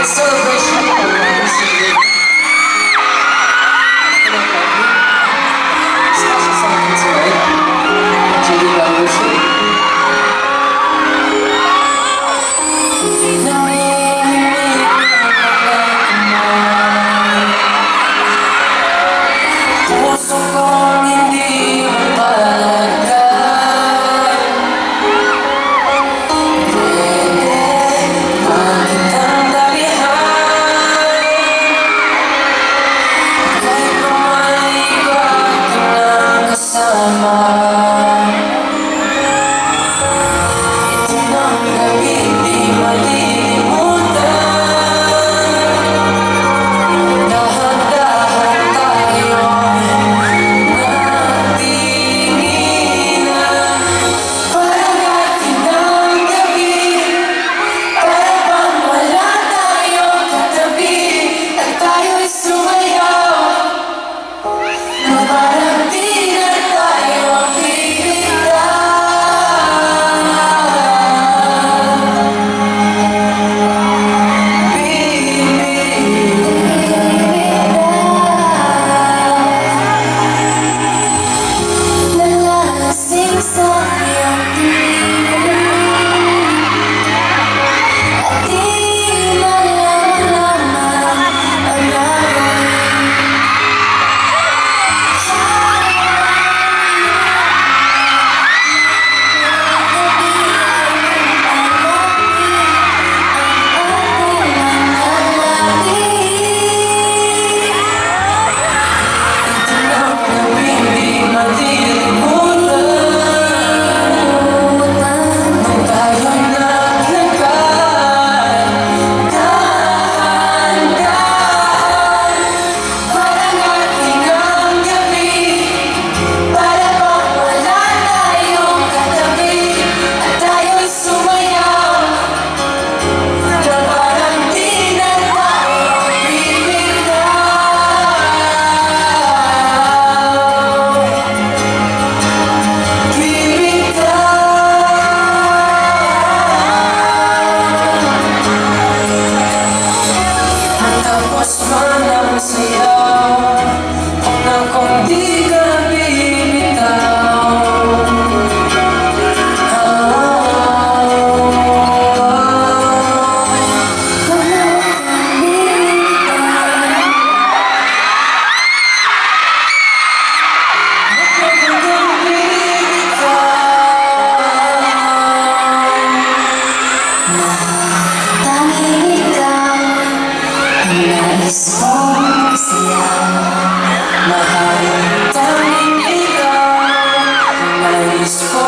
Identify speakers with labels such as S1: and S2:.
S1: It's celebration Oh. for